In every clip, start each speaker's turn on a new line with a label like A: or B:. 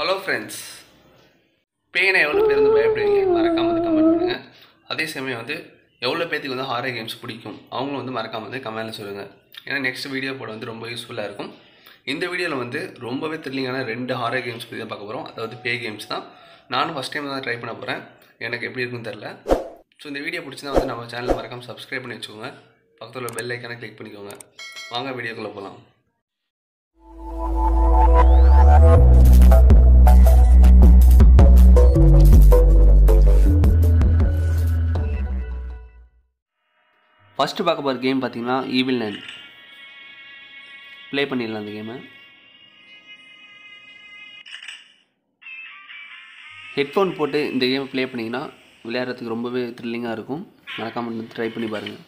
A: Hello friends பெயினை எவ்வளோ பேர் வந்து பயப்படுவீங்க மறக்காமல் வந்து கமெண்ட் பண்ணுங்கள் அதே சமயம் வந்து எவ்வளோ பேத்துக்கு வந்து ஹாரர் கேம்ஸ் பிடிக்கும் அவங்களும் வந்து மறக்காமல் வந்து கமெண்ட்டில் சொல்லுங்கள் ஏன்னா நெக்ஸ்ட் வீடியோ போட வந்து ரொம்ப யூஸ்ஃபுல்லாக இருக்கும். இந்த வீடியோவில் வந்து ரொம்பவே த்ரில்லிங்கான ரெண்டு ஹாரர் கேம்ஸ் பற்றி தான் பார்க்க போகிறோம் அதாவது பே கேம்ஸ் தான். நானும் ஃபஸ்ட் டைம் தான் ட்ரை பண்ண போகிறேன் எனக்கு எப்படி இருக்குன்னு தெரில ஸோ இந்த வீடியோ பிடிச்சிருந்தா வந்து நம்ம சேனலில் மறக்காமல் சப்ஸ்கிரைப் பண்ணி வச்சுக்கோங்க. பக்கத்தில் உள்ள பெல் ஐக்கானை கிளிக் பண்ணிக்கோங்க. வாங்க வீடியோக்குள்ளே போகலாம் ஃபஸ்ட்டு பார்க்க போகிற கேம் பார்த்தீங்கன்னா ஈவில் நைன் ப்ளே பண்ணிடலாம் அந்த கேமை ஹெட்ஃபோன் போட்டு இந்த கேமை ப்ளே பண்ணிங்கன்னா விளையாடுறதுக்கு ரொம்பவே த்ரில்லிங்காக இருக்கும். மறக்காமல் ட்ரை பண்ணி பாருங்கள்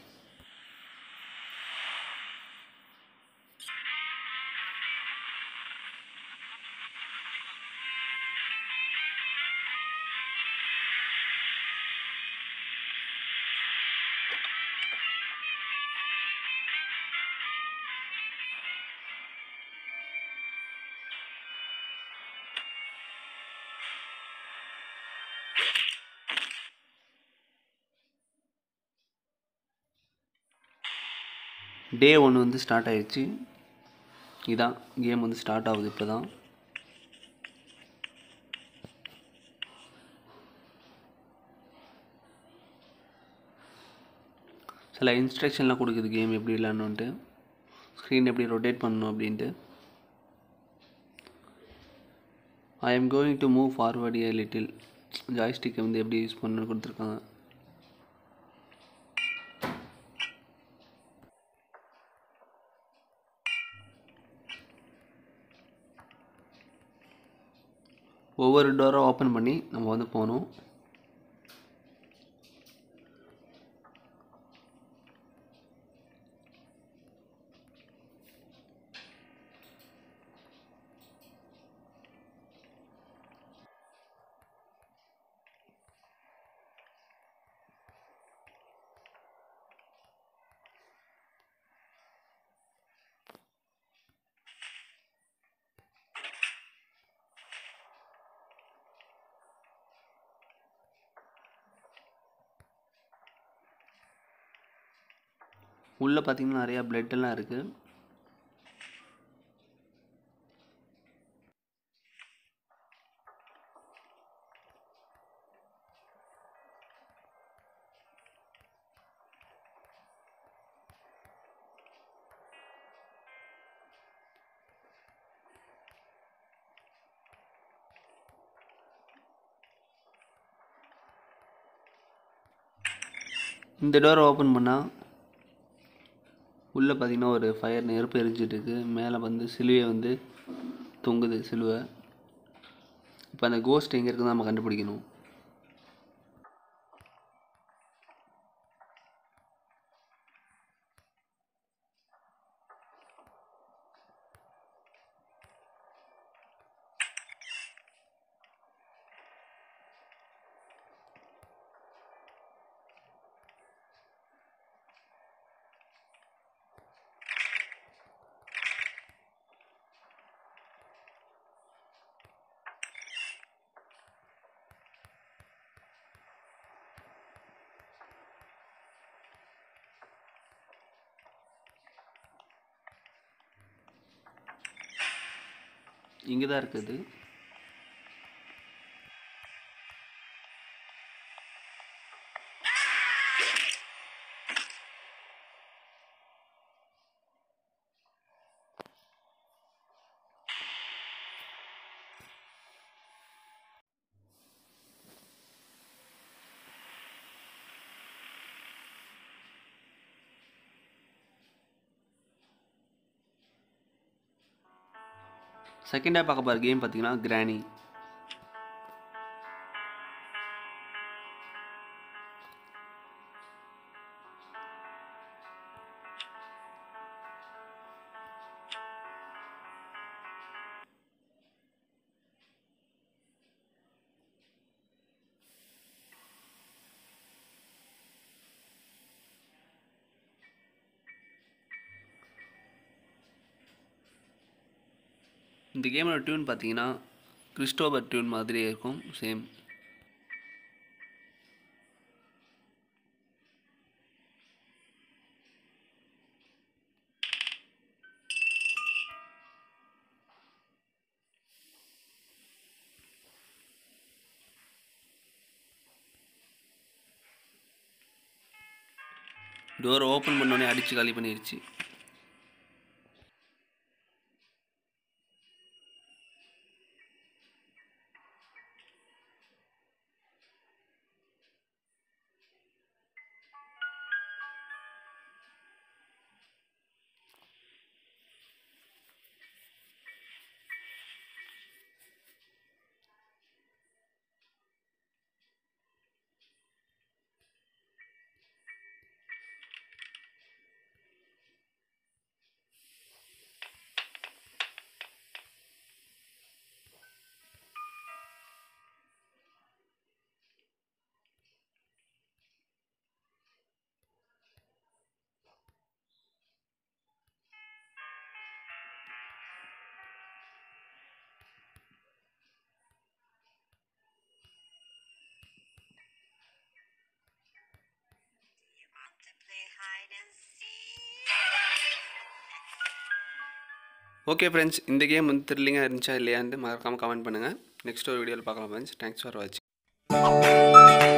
A: டே ஒன்று வந்து ஸ்டார்ட் ஆகிடுச்சு இதான் கேம் வந்து ஸ்டார்ட் ஆகுது இப்போ தான் சில இன்ஸ்ட்ரக்ஷன்லாம் கொடுக்குது கேம் எப்படி இல்லைன்னுட்டு ஸ்க்ரீன் எப்படி ரொட்டேட் பண்ணணும் அப்படின்ட்டு. I am going to move forward a little ஜாய்ஸ்டிக்கை வந்து எப்படி யூஸ் பண்ணணும்னு கொடுத்துருக்காங்க. ஒவ்வொரு டோரை ஓப்பன் பண்ணி நம்ம வந்து போகணும். உள்ளே பார்த்தீங்கன்னா நிறையா blood எல்லாம் இருக்குது இந்த டோரை ஓப்பன் பண்ணால் உள்ளே பார்த்தீங்கன்னா ஒரு ஃபயர் நெருப்பு எரிஞ்சிட்டு இருக்கு. மேலே வந்து சிலுவை வந்து தொங்குது சிலுவை. இப்போ அந்த கோஸ்ட் எங்கே இருக்குதுன்னு நம்ம கண்டுபிடிக்கணும். இங்கே தான் இருக்குது. செகண்டாக பார்க்க போகிற கேம் பார்த்தீங்கன்னா கிராணி இந்த கேமோட டியூன் பார்த்தீங்கன்னா கிறிஸ்டோபர் டியூன் மாதிரியே இருக்கும் சேம் டோர் ஓப்பன் பண்ணோடனே அடித்து காலி பண்ணிடுச்சு ஓகே ஃப்ரெண்ட்ஸ் இந்த கேம் வந்து த்ரில்லிங்காக இருந்துச்சா இல்லையான்னு மறக்காமல் கமெண்ட் பண்ணுங்கள் நெக்ஸ்ட் ஒரு வீடியோவில் பார்க்கலாம் ஃப்ரெண்ட்ஸ் தேங்க்ஸ் ஃபார் வாட்சிங்